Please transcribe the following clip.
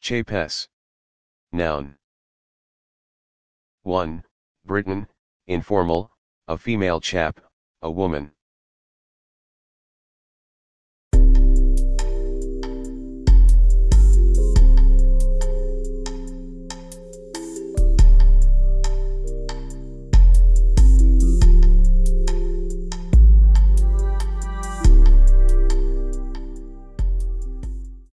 Chapes. Noun. 1. Britain, informal, a female chap, a woman.